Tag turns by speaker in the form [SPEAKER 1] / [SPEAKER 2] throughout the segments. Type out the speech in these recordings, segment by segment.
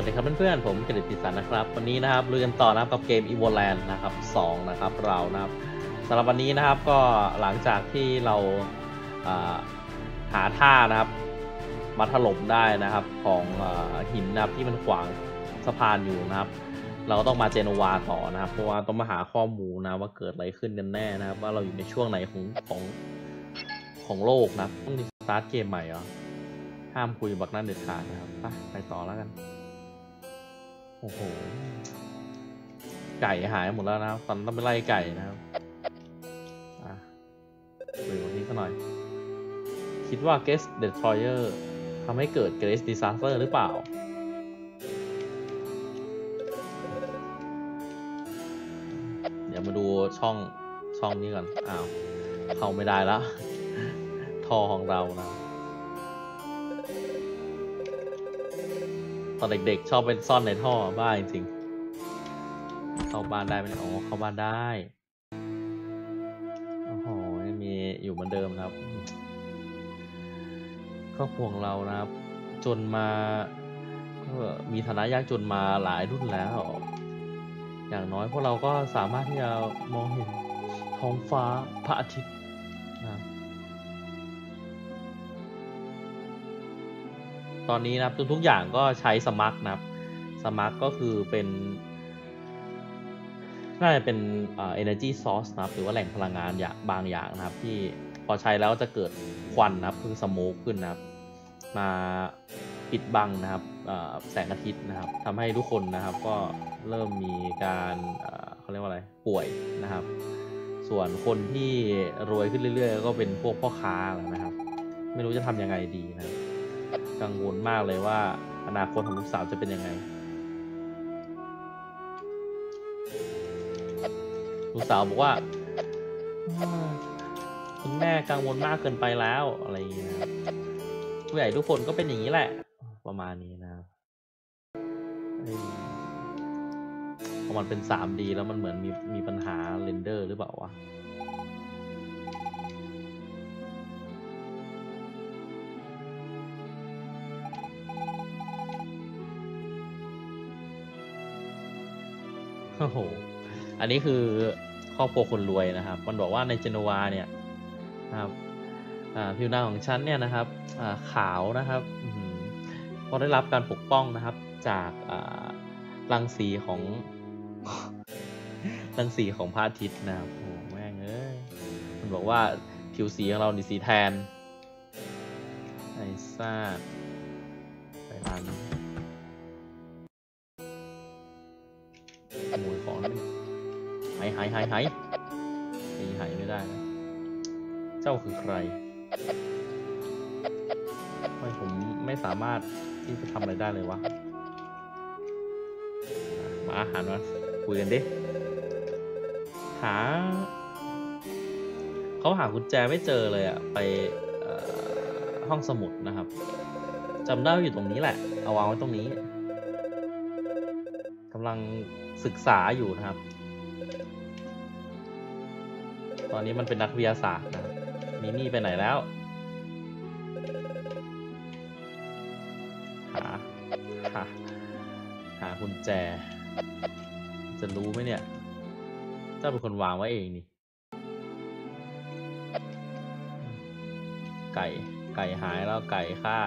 [SPEAKER 1] วัสดีครับเพื่อนๆ ผมกฤษติสันนะครับ วันนี้นะครับลุยกันต่อนะครับกับเกม e v o l a n d นะครับ2นะครับเรานะครับสำหรับวันนี้นะครับก็หลังจากที่เราาหาท่านะครับมาถล่มได้นะครับของอหินนะครับที่มันขวางสะพานอยู่นะครับ เราก็ต้องมาเจโนวาต่อนะครับเพราะว่าต้องมาหาข้อมูลนะว่าเกิดอะไรขึ้นกันแน่นะครับ ว่าเราอยู่ในช่วงไหนของของของโลกนะต้องสตาร์ทเกมใหม่เหรอห้ามคุยบักนั่นเด็ดขาดนะครับไปไปต่อแล้วกัน โอ้โห ไก่หายหมดแล้วนะครับ ตอนต้องไปไล่ไก่นะครับอะคุยวันนี้สักหน่อย คิดว่า Guest Destroyer ทำให้เกิด Great Disaster หรือเปล่า เดี๋ยวมาดูช่องช่องนี้ก่อน อ้าว เข้าไม่ได้แล้ว ทอของเรานะ ตอนเด็กๆ ชอบเป็นซ่อนในท่อบ้าจริงๆเข้าบ้านได้ไหมอ๋อเข้าบ้านได้โอ้โหยังมีอยู่เหมือนเดิมครับครอบครัวเรานะครับ จนมาก็มีฐานะยากจนมาหลายรุ่นแล้ว อย่างน้อยพวกเราก็สามารถที่จะมองเห็นท้องฟ้าพระอาทิตย์ ตอนนี้นะครับทุกๆอย่างก็ใช้สมัครนะครับ สมัครก็คือเป็นน่าจะเป็นเอ่อ energy source นะครับ หรือว่าแหล่งพลังงานอย่างบางอย่างนะครับ ที่พอใช้แล้วจะเกิดควันนะครับ คือสโมกขึ้นนะครับ มาปิดบังนะครับแสงอาทิตย์นะครับทำให้ทุกคนนะครับก็เริ่มมีการเขาเรียกว่าอะไรป่วยนะครับ ส่วนคนที่รวยขึ้นเรื่อยๆ ก็เป็นพวกพ่อค้าแหละนะครับ ไม่รู้จะทำยังไงดีนะครับ กังวลมากเลยว่า อนาคตของลูกสาวจะเป็นยังไง ลูกสาวบอกว่าคุณแม่กังวลมากเกินไปแล้วอะไรอย่างเงี้ยนะผู้ใหญ่ทุกคนก็เป็นอย่างนี้แหละ ประมาณนี้นะเอ้ยพอมันเป็น 3D แล้วมันเหมือนมีมีปัญหาเรนเดอร์หรือเปล่าวะ โอ้โห อันนี้คือครอบครัวคนรวยนะครับ มันบอกว่าในเจนัวเนี่ยนะครับผิวหน้าของฉันเนี่ยนะครับขาวนะครับอือหือเพราะได้รับการปกป้องนะครับ จากอ่ารังสีของรังสีของพระอาทิตย์นะครับโอ้โหแม่งเอ้ยมันบอกว่าผิวสีของเรานี่สีแทนไอ้ซ่าไขโมยของแล้วเนี่ยหายหายหายหายหนีหายไม่ได้นะเจ้าคือใครทำไมผมไม่สามารถที่จะทำอะไรได้เลยวะ มาอาหารมาคุยกันดิ หา เขาหากุญแจไม่เจอเลยอะไปห้องสมุดนะครับจำได้อยู่ตรงนี้แหละ เอาวางไว้ตรงนี้ำลังศึกษาอยู่นะครับ ตอนนี้มันเป็นนักวิทยาศาสตร์นะมิมี่ไปไหนแล้ว หา หา หากุญแจ จะรู้ไหมเนี่ย เจ้าเป็นคนวางไว้เองนี่ ไก่ ไก่หายแล้วไก่ฆ่า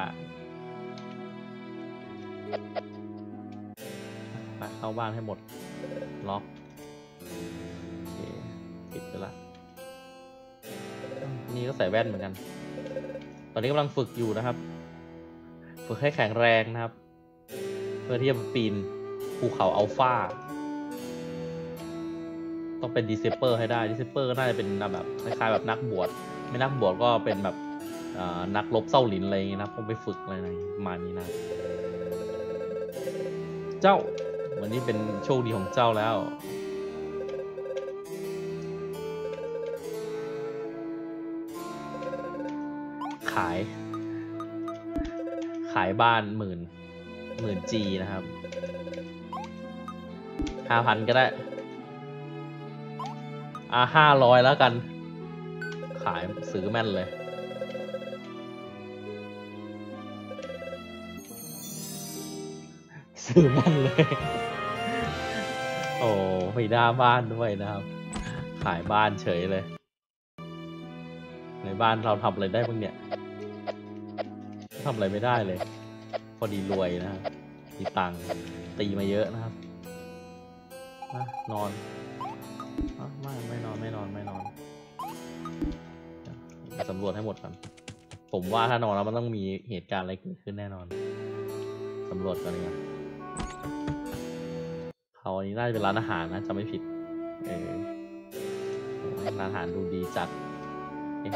[SPEAKER 1] เข้าบ้านให้หมด ล็อกโอเคปิดไปละ นี่ก็ใส่แว่นเหมือนกัน ตอนนี้กำลังฝึกอยู่นะครับ ฝึกให้แข็งแรงนะครับ เพื่อที่จะปีนภูเขาอัลฟาต้องเป็น disciple ให้ได้ disciple ก็น่าจะเป็นแบบคล้ายๆแบบนักบวชไม่นักบวชก็เป็นแบบนักรบเส้าหลินอะไรอย่างงี้นะต้องไปฝึกอะไรประมาณนี้นะ เจ้า วันนี้เป็นโชคดีของเจ้าแล้ว ขาย ขายบ้านหมื่นหมื่นจีนะครับห้าพันก็ได้ อ่าห้าร้อยแล้วกัน ขายซื้อแม่นเลย ซื้อมันเลย โอ้มีหน้าบ้านด้วยนะครับ ขายบ้านเฉยเลย ในบ้านเราทำอะไรได้บ้างเนี่ยทำอะไรไม่ได้เลย พอดีรวยนะครับมีตังค์ตีมาเยอะนะครับนะนอนอไม่ไม่นอนไม่นอนไม่นอน สำรวจให้หมดก่อนผมว่าถ้านอนแล้วมันต้องมีเหตุการณ์อะไรเกิดขึ้นแน่นอน สำรวจก่อนดีกว่า เขาอันนี้น่าจะเป็นร้านอาหารนะจะไม่ผิด เออร้านอาหารดูดีจัดเอ๊ะ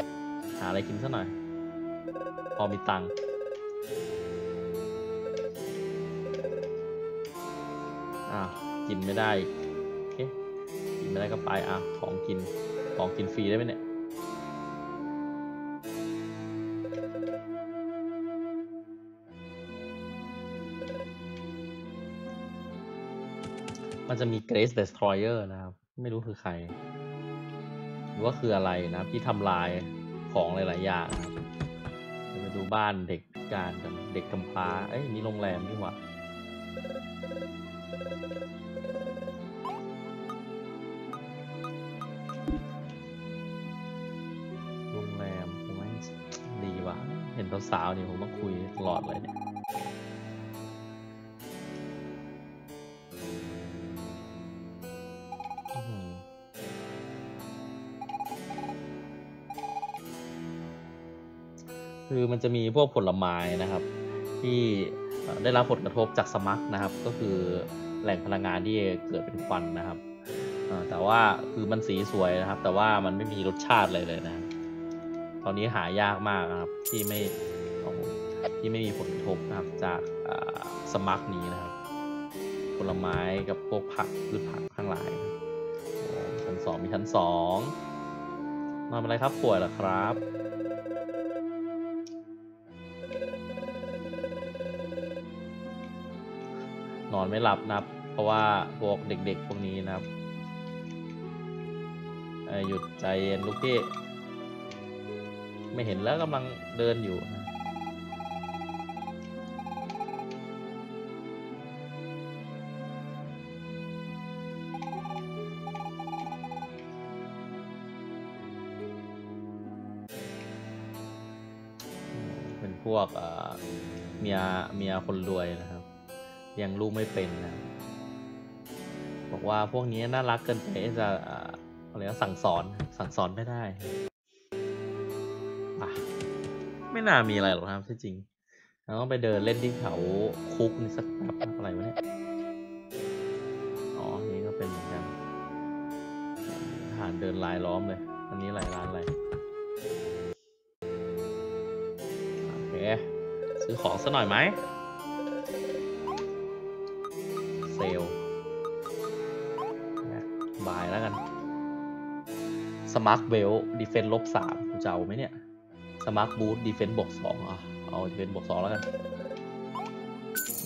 [SPEAKER 1] หาอะไรกินสักหน่อย พอมีตังค์อ้าวกินไม่ได้อีกโอเคกินไม่ได้ก็ไปอะของกิน ของกินฟรีได้ไหมเนี่ย มันจะมี Grace Destroyer นะครับ ไม่รู้คือใคร หรือว่าคืออะไรนะที่ทำลายของหลาย ๆ อย่างนะครับเดี๋ยวไปดูบ้านเด็กการกันเด็กกำพร้า เอ้ยนี่โรงแรมนี่หว่าโรงแรมผมว่าดีว่ะ เห็นสาวๆนี่ผมต้องคุยตลอดเลยเนี่ย คือมันจะมีพวกผลไม้นะครับ ที่ได้รับผลกระทบจากสมัคนะครับ ก็คือแหล่งพลังงานที่เกิดเป็นควันนะครับแต่ว่าคือมันสีสวยนะครับ แต่ว่ามันไม่มีรสชาติเลยเลยนะ ตอนนี้หายากมากนะครับที่ไม่ที่ไม่มีผลกระทบนะครับจากสมัคนี้นะครับ ผลไม้กับพวกผักพืชผักทั้งหลายชั้นสองมีชั้นสองนอนเป็นไรครับป่วยเหรอครับ อนไม่หลับนะครับ เพราะว่าพวกเด็กๆพวกนี้นะครับหยุดใจเย็นลูกพี่ไม่เห็นแล้วกำลังเดินอยู่นะเป็นพวกเออเมียเมียคนรวยนะครับ ยังลูกไม่เป็นนะบอกว่าพวกนี้น่ารักเกินไปจะอะไรนะสั่งสอนสั่งสอนไม่ได้ไม่น่ามีอะไรหรอกนะครับที่จริงเราต้องไปเดินเล่นที่แถวคุกนี่สักแป๊บอะไรวะเนี่ยอ๋อนี่ก็เป็นเหมือนกันหารเดินลายล้อมเลย อันนี้อะไรร้านอะไรโอเคซื้อของสักหน่อยไหม มาร์ทเวล defend ลบสามจะเอาไหมเนี่ย smart boot defend บวกสองอะเอา defend บวกสองแล้วกัน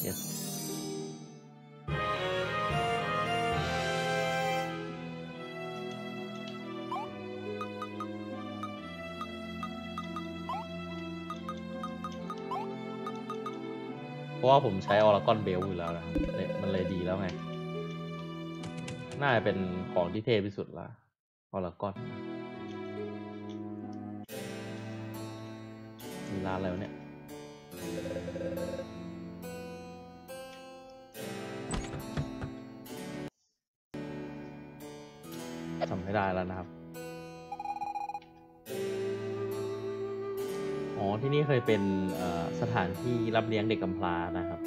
[SPEAKER 1] yes เพราะว่าผมใช้ออร์กอนเบลอยู่แล้วนะครับเลยมันเลยดีแล้วไง น่าจะเป็นของที่เทพที่สุดละ ออร์กอนมีร้านอะไรวะเนี่ยจำไม่ได้แล้วนะครับ อ๋อ ที่นี่เคยเป็นสถานที่รับเลี้ยงเด็กกำพร้านะครับ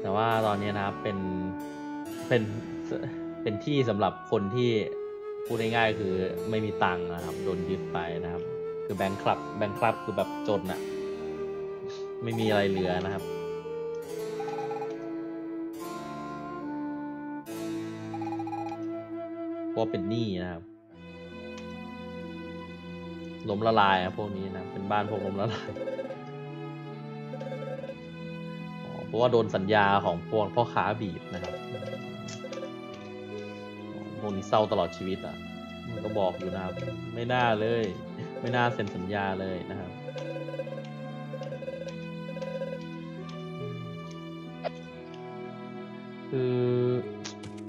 [SPEAKER 1] แต่ว่าตอนนี้นะครับเป็นเป็น เป็นที่สำหรับคนที่พูดง่ายๆคือไม่มีตังค์นะครับโดนยึดไปนะครับ คือแบงค์คลับ แบงค์คลับคือแบบจนอะไม่มีอะไรเหลือนะครับเพราะว่าเป็นหนี้นะครับล้มละลายอะพวกนี้นะเป็นบ้านพวกล้มละลายเพราะว่าโดนสัญญาของพวกพ่อค้าบีบนะครับ พวกนี้เศร้าตลอดชีวิตอะก็บอกอยู่นะครับ ไม่น่าเลย ไม่น่าเซ็นสัญญาเลยนะครับคือ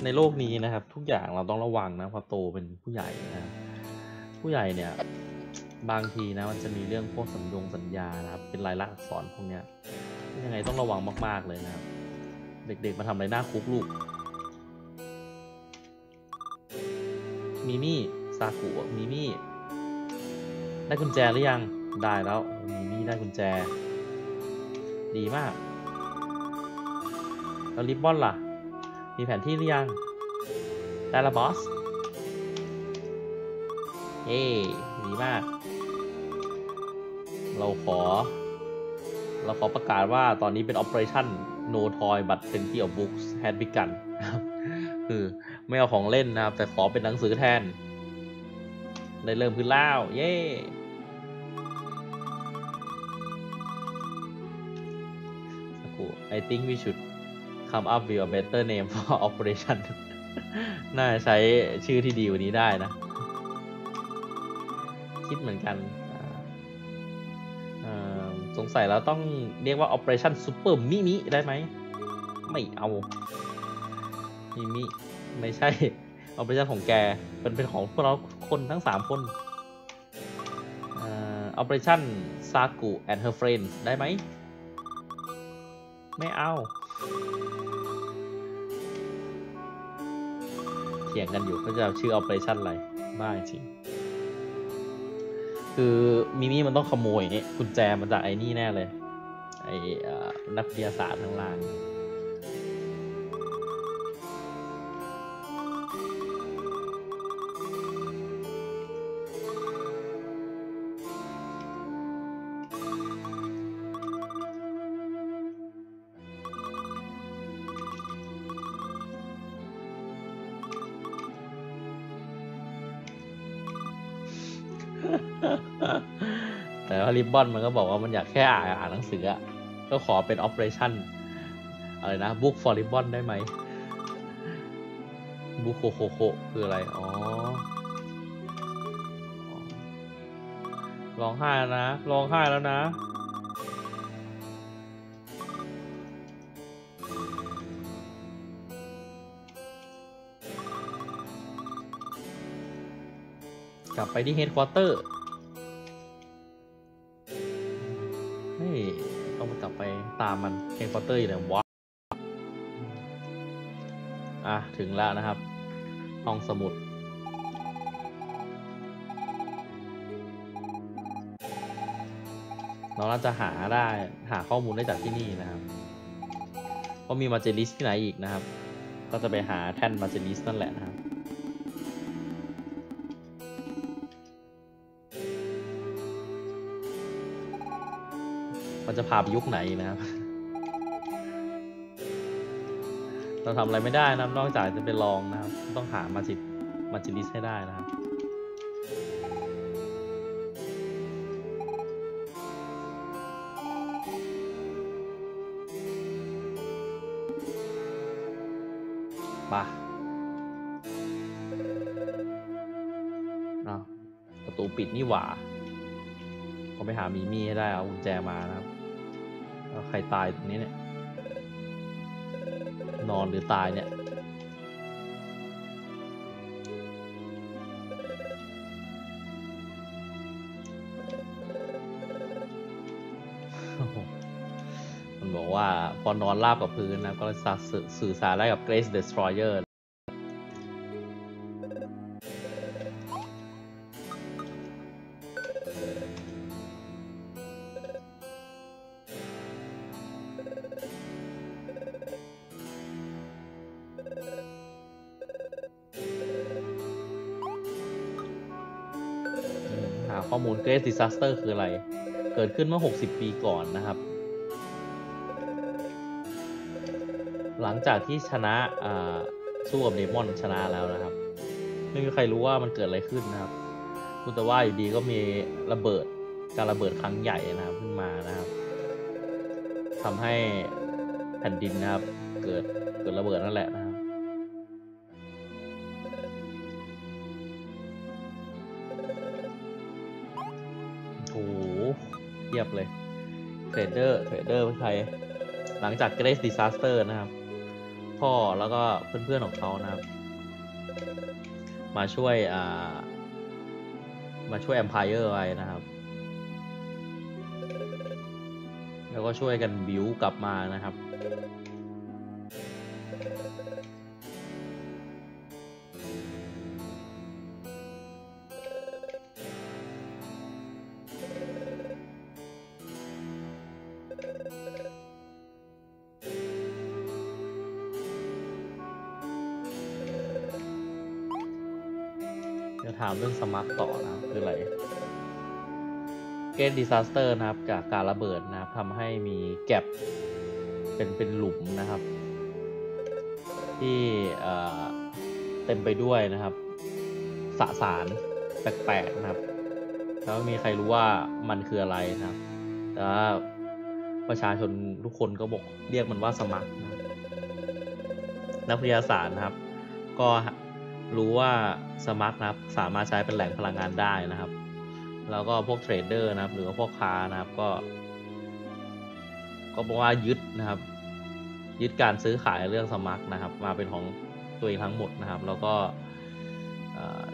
[SPEAKER 1] ในโลกนี้นะครับ ทุกอย่างเราต้องระวังนะพอโตเป็นผู้ใหญ่นะผู้ใหญ่เนี่ย บางทีนะมันจะมีเรื่องพวกสัญญงสัญญานะครับ เป็นลายลักษณ์อักษรพวกเนี้ยยังไงต้องระวังมาก ๆเลยนะครับ เด็กๆมาทำอะไรหน้าคุกลูก มิมี่ซากุมิมี่ได้กุญแจหรือยัง ได้แล้วมิมี่ได้กุญแจ ดีมาก แล้วริบบอนล่ะ มีแผนที่หรือยัง ได้ละบอส เย้ดีมาก เราขอ เราขอประกาศว่าตอนนี้เป็น Operation No Toy but Plenty of Books had begun นะครับคือ ไม่เอาของเล่นนะครับ แต่ขอเป็นหนังสือแทน ได้เริ่มขึ้นแล้ว เย้สักครู่ I think we should come up with a better name for operation น่าจะใช้ชื่อที่ดีกว่านี้ได้นะ คิดเหมือนกัน สงสัยแล้วต้องเรียกว่า operation super mimi ได้ไหม ไม่เอามิมิ ไม่ใช่ operation ของแกเป็นเป็นของพวกเราคนทั้งสามคนอ่า operation Saku and her friends ได้ไหม ไม่เอาเถียงกันอยู่ก็จะชื่อ operation อะไร บ้าจริง คือมิมี่มันต้องขโมยเนี่กุญแจมาจากไอ้นี่แน่เลย ไอ้นักวิทยาศาสตร์ข้างล่าง ริบบอนมันก็บอกว่ามันอยากแค่อ่านอ่านหนังสืออะก็ขอเป็น operation อะไรนะ book for ribbon ได้ไหม book โคโคโคคืออะไร อ๋อ ร้องไห้แล้วนะ ร้องไห้แล้วนะ กลับไปที่ headquarter เตามมัน headquarter อยู่ไหนวะอะ ถึงแล้วนะครับ ห้องสมุด เราน่าจะหาได้หาข้อมูลได้จากที่นี่นะครับว่ามีมาเจลิสที่ไหนอีกนะครับ ก็จะไปหาแท่นมาเจลิสนั่นแหละนะครับ มันจะพาไปยุคไหนนะครับ เราทำอะไรไม่ได้นะนอกจากจะไปลองนะครับ ต้องหามาจิมาจิลิสให้ได้นะครับป่ะอ้าวประตูปิดนี่หว่าก็ไปหามีมี่ให้ได้เอากุญแจมานะครับ ใครตายตรงนี้เนี่ย นอนหรือตายเนี่ย มันบอกว่าพอนอนราบกับพื้นนะ ก็สื่อสื่อสารได้กับ Grace Destroyer Great Disaster คืออะไร เกิดขึ้นเมื่อ 60 ปีก่อนนะครับ หลังจากที่ชนะสู้กับเดมอนชนะแล้วนะครับ ไม่มีใครรู้ว่ามันเกิดอะไรขึ้นนะครับรู้แต่ว่าอยู่ดีก็มีระเบิดการระเบิดครั้งใหญ่นะครับขึ้นมานะครับทำให้แผ่นดินนะครับ เกิดเกิดระเบิดนั่นแหละ เลยเทรดเดอร์เทรดเดอร์เป็นใครหลังจาก Great Disaster นะครับ พ่อแล้วก็เพื่อนๆของเขานะครับ มาช่วยอ่ามาช่วย Empire ไว้นะครับ แล้วก็ช่วยกันบิวกลับมานะครับามเรื่อง smog ต่อนะครับคืออะไร great disaster นะครับจากการระเบิดนะครับทำให้มี gap เป็นเป็นหลุมนะครับ ที่เอ่อเต็มไปด้วยนะครับ สสารแปลกๆนะครับ แล้วมีใครรู้ว่ามันคืออะไรนะครับ แต่ว่าประชาชนทุกคนก็บอกเรียกมันว่า smog นะครับนักวิทยาศาสตร์นะครับ ก็ รู้ว่า smog นะครับสามารถใช้เป็นแหล่งพลังงานได้นะครับ แล้วก็พวก trader นะครับหรือว่าพ่อค้านะครับก็ ก็บอกว่ายึดนะครับ ยึดการซื้อขายเรื่อง smog นะครับ มาเป็นของตัวเองทั้งหมดนะครับ แล้วก็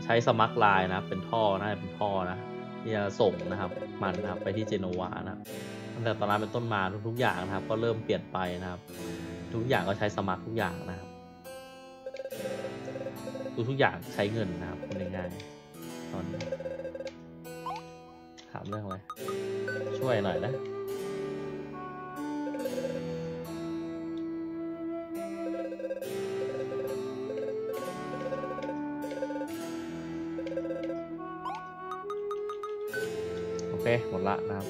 [SPEAKER 1] ใช้ smog line นะครับ เป็นท่อนะเป็นท่อนะที่จะส่งนะครับ มันนะครับไปที่เจนัวนะครับตั้งแต่ตอนนั้นเป็นต้นมาทุกๆอย่างนะครับ ก็เริ่มเปลี่ยนไปนะครับ ทุกอย่างก็ใช้สมัครทุกอย่างนะครับ ทุกทุกอย่างใช้เงินนะครับง่ายๆตอนนี้ถามเรื่องอะไรช่วยหน่อยนะโอเคหมดละนะครับ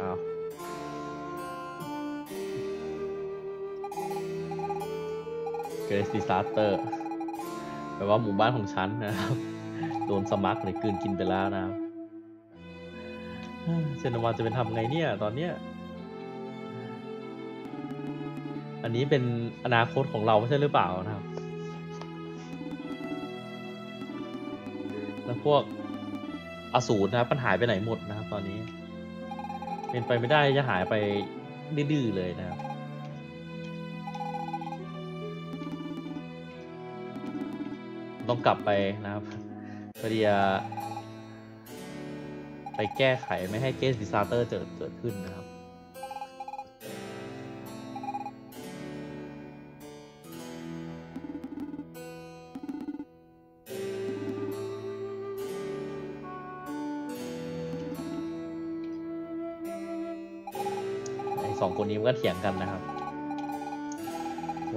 [SPEAKER 1] อ้าวเกรสดิซาเตอร์ แปลว่าหมู่บ้านของฉันนะครับ โดนสมัครเลยกืนกินไปแล้วนะครับเซนวาจะเป็นทำไงเนี่ย ตอนเนี้ย อันนี้เป็นอนาคตของเราไม่ใช่หรือเปล่านะครับ แล้วพวกอสูรนะครับมันหายไปไหนหมดนะครับ ตอนนี้ เป็นไปไม่ได้จะหายไปดื้อเลยนะครับ ต้องกลับไปนะครับเพื่อที่จะไปแก้ไขไม่ให้เกสดิซาเตอร์เกิดเกิดขึ้นนะครับไอสองคนนี้มันก็เถียงกันนะครับ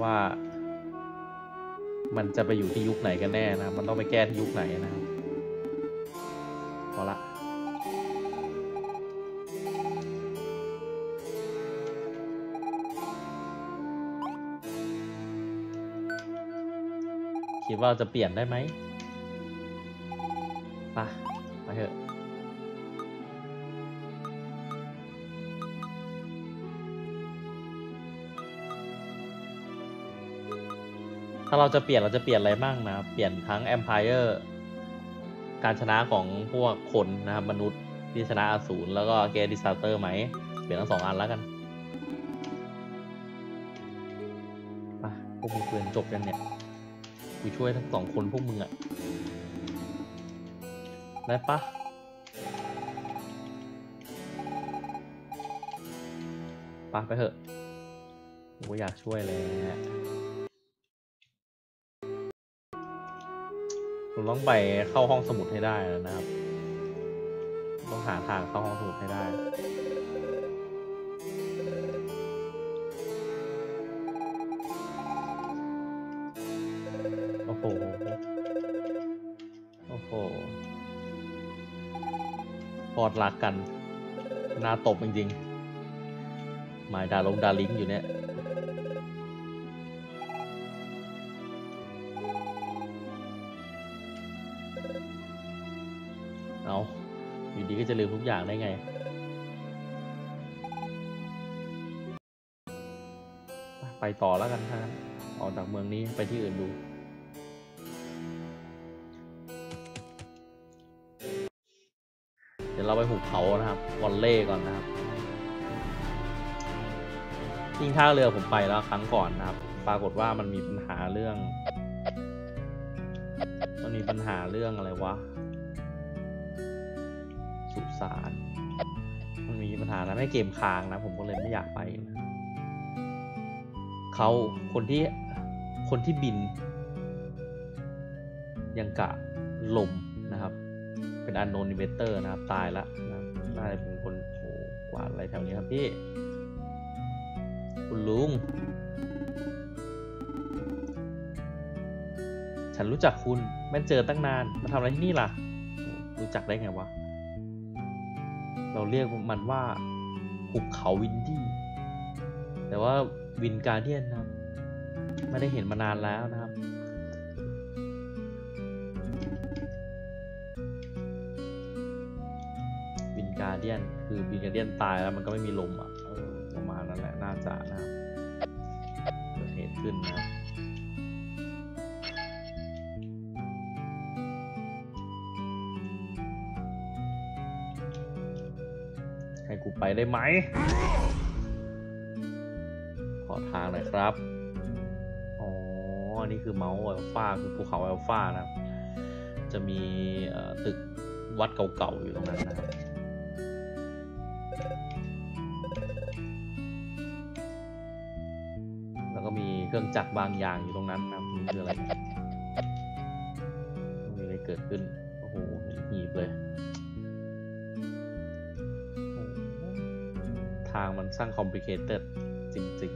[SPEAKER 1] ว่า มันจะไปอยู่ที่ยุคไหนกันแน่นะมันต้องไปแก้ที่ยุคไหนนะครับพอละคิดว่าจะเปลี่ยนได้ไหมไปะ ถ้าเราจะเปลี่ยนเราจะเปลี่ยนอะไรบ้างนะเปลี่ยนทั้ง Empire การชนะของพวกคนนะครับมนุษย์ที่ชนะอสูรแล้วก็เกดิซาเตอร์ไหม เปลี่ยนทั้งสองอันแล้วกันไปพวกมึงเรียนจบกันเนี่ยกูช่วยทั้งสองคนพวกมึงอะได้ปะปะไปเถอะกูอยากช่วยเลย ผมต้องไปเข้าห้องสมุดให้ได้แล้วนะครับ ต้องหาทางเข้าห้องสมุดให้ได้ โอ้โห โอ้โหพอดรักกัน น่าตบจริงๆ หมายดาลงดาลิงอยู่เนี่ย ก็จะลืมทุกอย่างได้ไง ไปต่อแล้วกันถ้างั้นออกจากเมืองนี้ไปที่อื่นดูเดี๋ยวเราไปหุบเขานะครับวอลเล่ก่อนนะครับทิ้งท่าเรือผมไปแล้วครั้งก่อนนะครับ ปรากฏว่ามันมีปัญหาเรื่อง มันมีปัญหาเรื่องอะไรวะ สานมันมีปัญหาทำให้เกมค้างนะ ผมก็เลยไม่อยากไปนะเขาคนที่คนที่บิน ยังกะลมนะครับ เป็นอันโนนิเวเตอร์นะครับ ตายล้วนะน่าจะเป็นคนโอ้กวาดอะไรแถวนี้ครับพี่ คุณลุง ฉันรู้จักคุณแม่เจอตั้งนาน มาทำอะไรที่นี่ล่ะ รู้จักได้ไงวะ เราเรียกมันว่าหุบเขาวินดี้แต่ว่าวินการเดียนนะครับไม่ได้เห็นมานานแล้วนะครับวินการเดียนคือวินการเดียนตายแล้วมันก็ไม่มีลมอะประมาณนั้นแหละน่าจะนะครับเกิดเหตุขึ้นนะครับ ให้กูไปได้ไหม ขอทางหน่อยครับ อ๋อ นี่คือเมาส์อัลฟาคือภูเขาอัลฟานะครับจะมีตึกวัดเก่าๆอยู่ตรงนั้นนะแล้วก็มีเครื่องจักรบางอย่างอยู่ตรงนั้นนะครับนี่คืออะไรมีอะไรเกิดขึ้น ทางมันสร้าง complicated จริง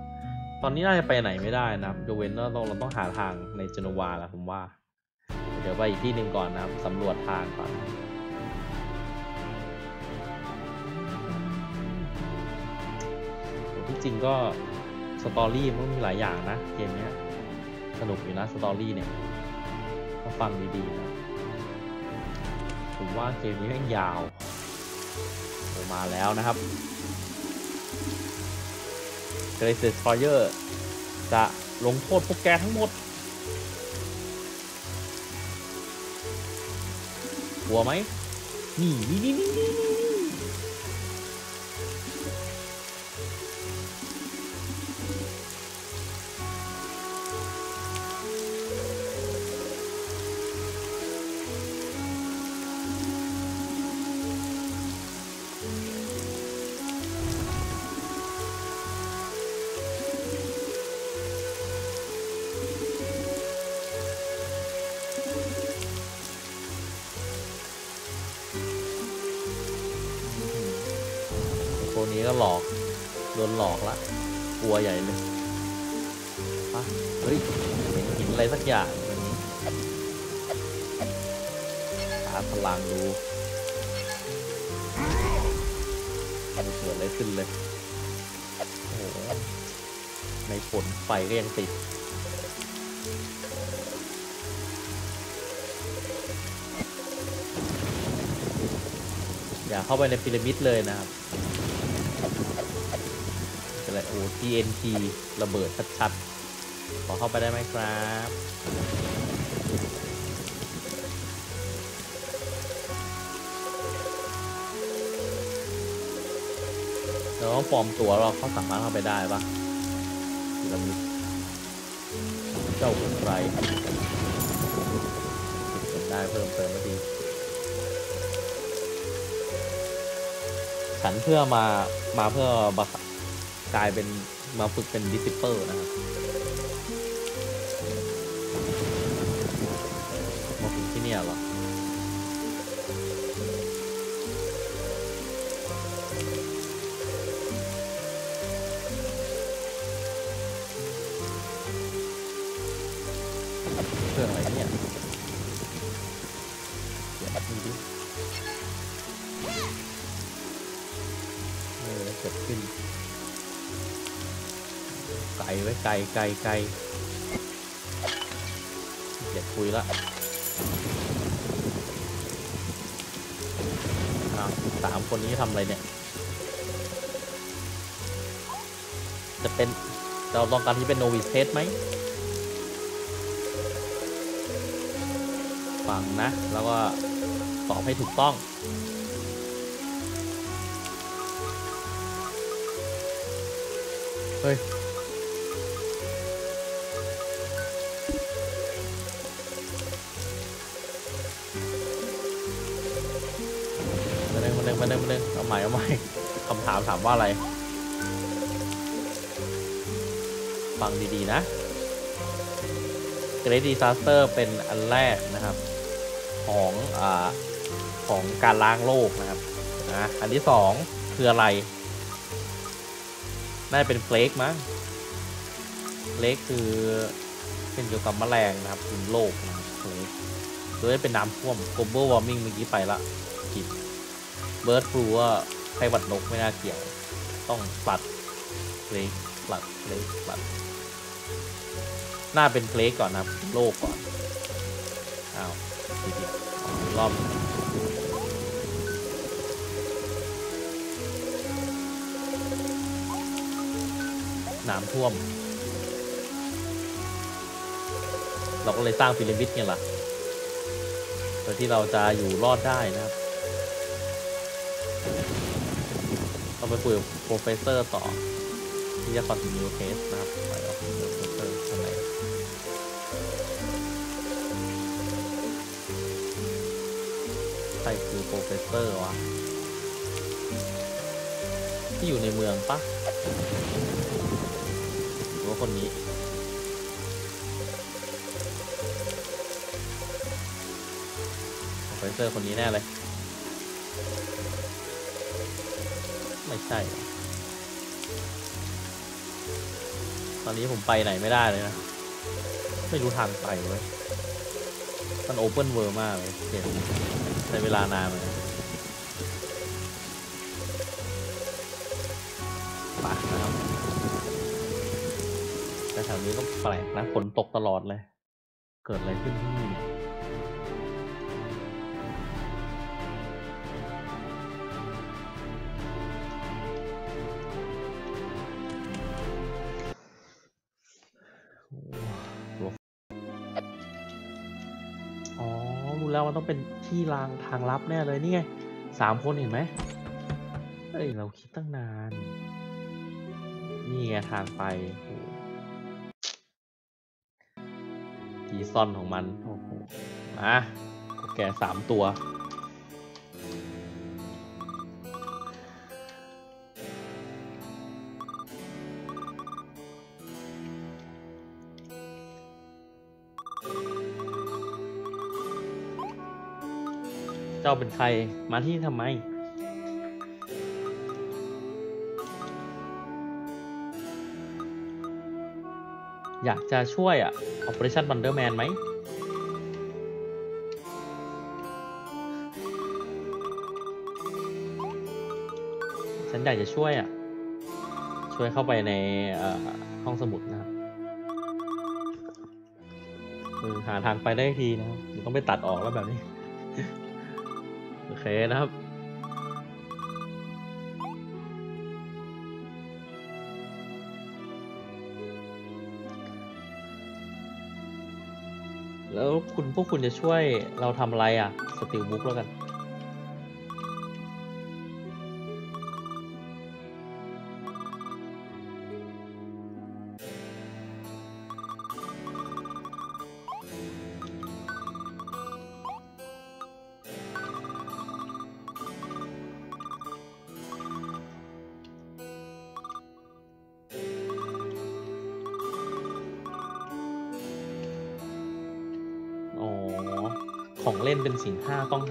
[SPEAKER 1] ๆ ตอนนี้น่าจะไปไหนไม่ได้นะครับยกเว้นว่าเราเราต้องหาทางในเจนัวาแหละผมว่า เดี๋ยวไปอีกที่หนึ่งก่อนนะครับสำรวจทางก่อนที่จริงก็สตอรี่มันมีหลายอย่างนะเกมนี้สนุกอยู่นะสตอรี่เนี่ยถ้าฟังดีๆนะผมว่าเกมนี้แม่งยาวโอ้มาแล้วนะครับ เกรซิสฟอยเออร์จะลงโทษพวกแกทั้งหมด กลัวไหม นี่นี่นี่นี่ พลังดูมันเกิดอะไรขึ้นเลย โอ้โห ในฝนไฟก็ยังติดอย่าเข้าไปในพีระมิดเลยนะครับอะไรโอ้ TNT ระเบิดชัดๆ ขอเข้าไปได้ไหมครับ เราต้องปลอมตัวเราเขาสามารถเข้าไปได้ปะพีระมิดเจ้าเป็นใครเก็บได้เพิ่มเติมก็ดี ฉันเพื่อมามาเพื่อบากลายเป็นมาฝึกเป็นดิสซิเปอร์นะครับมาฝึกที่เนี่ยเหรอ ไกลไกลไกลเกียดคุยละสามคนนี้ทำอะไรเนี่ย จะเป็นเราตองการที่เป็นโนวิสเทสไหมฟังนะ แล้วก็ตอบให้ถูกต้องเฮ้ย มาเดินมาเดินเอาใหม่เอาใหม่คำถามถามว่าอะไร ฟังดีๆนะ Great Disaster เป็นอันแรกนะครับ ของอ่าของการล้างโลกนะครับนะอันที่สองคืออะไร น่าจะเป็นเฟลกมั้งเฟลกคือเป็นเกี่ยวกับแมลงนะครับกินโลกนะเฟลกโดยเป็นน้ำท่วม global warming เมื่อกี้ไปละผิด เบิร์ดฟลูว่าไข้หวัดนกไม่น่าเกี่ยว ต้องปลัดเฟลกปลัดเฟลกปลัดน่าเป็นเฟลกก่อนนะครับโลกก่อน อ้าวดีดีรอบน้ำท่วม เราก็เลยสร้างพีระมิดไงล่ะเพื่อที่เราจะอยู่รอดได้นะครับ เราไปคุยกับ professor ต่อ ที่จะ continue test นะครับไปเอา pro fessor ข้างในใครคือ professor วะที่อยู่ในเมืองปะหรือว่าคนนี้ professor คนนี้แน่เลย ใช่ ตอนนี้ผมไปไหนไม่ได้เลยนะ ไม่รู้ทางไปเว้ยมันโอเ n นเวอร์มากเลยเกมใช้เวลานานเลยไปนะครับแต่แถวนี้ก็แปลกนะฝนตกตลอดเลย เกิดอะไรขึ้นที่นี่ แล้วมันต้องเป็นที่รางทางลับแน่เลยนี่ไงสามคนเห็นไหมเฮ้ยเราคิดตั้งนาน นี่ไงทางไปทีซอนของมันโอ้โหมาแกสามตัว จ้าเป็นใครมาที่นี่ทำไม อยากจะช่วยอะ Operation Wonderman ไหม ฉันอยากจะช่วยอะช่วยเข้าไปในห้องสมุดนะครับหาทางไปได้ทีนะครับต้องไปตัดออกแล้วแบบนี้ เคนะครับแล้วคุณพวกคุณจะช่วยเราทำอะไรอะ สติลบุ๊กแล้วกัน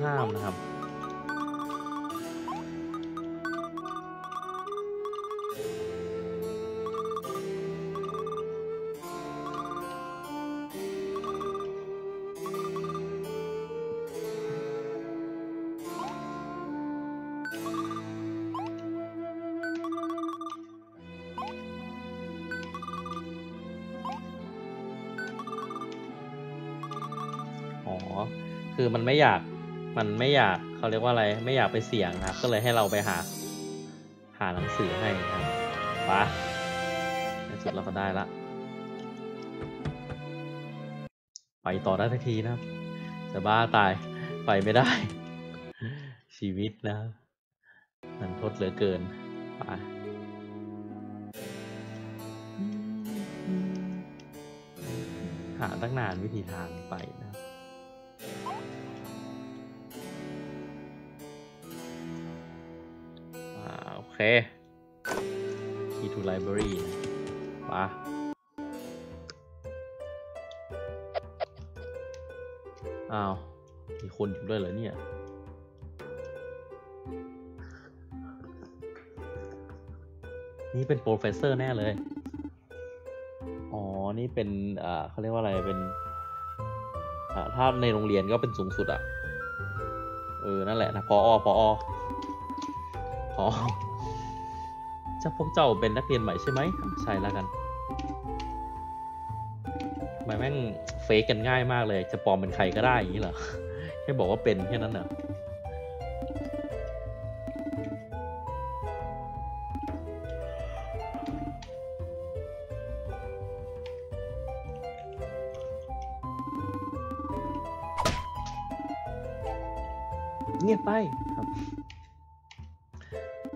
[SPEAKER 1] ห้ามนะครับอ๋อคือมันไม่อยาก มันไม่อยากเขาเรียกว่าอะไรไม่อยากไปเสี่ยงครับ ก็เลยให้เราไปหา หาหนังสือให้นะครับไปะในสุดเราก็ได้ละ ไปต่อได้ทันทีนะครับจะบ้าตายไปไม่ได้ ชีวิตนะมันทดเหลือเกินไปหาตั้งนานวิธีทางไปนะ เค key to library มาอ้าว มีคนอยู่ด้วยเหรอเนี่ย นี่เป็นโปรเฟสเซอร์แน่เลย อ๋อ นี่เป็น อ่าเขาเรียกว่าอะไร เป็นอ่าถ้าในโรงเรียนก็เป็นสูงสุดอะเออ นั่นแหละนะพออพออพอ จ้าพวกเจ้าเป็นนักเรียนใหม่ใช่ไหมใช่แล้วกันทำไมแม่งเฟกกันง่ายมากเลย จะปลอมเป็นใครก็ได้อย่างนี้เหรอแค่บอกว่าเป็นแค่นั้นเหรอเงียบไปครับ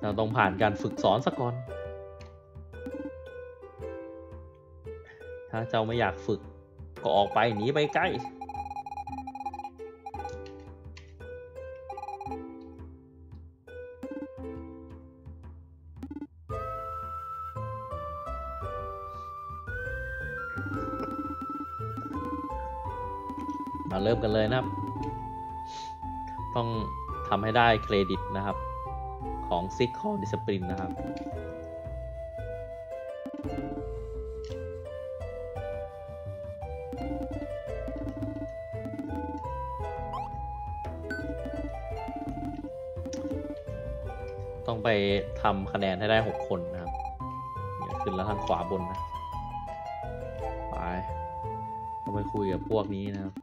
[SPEAKER 1] เราต้องผ่านการฝึกสอนสักก่อน ถ้าเจ้าไม่อยากฝึก ก็ออกไปหนีไปใกล้ มาเริ่มกันเลยนะครับ ต้องทำให้ได้เครดิตนะครับ ของ Six Core Discipline นะครับต้องไปทำคะแนนให้ได้ 6 คนนะครับเนี่ยขึ้นแล้วทางขวาบนนะ ไปต้องไปคุยกับพวกนี้นะครับ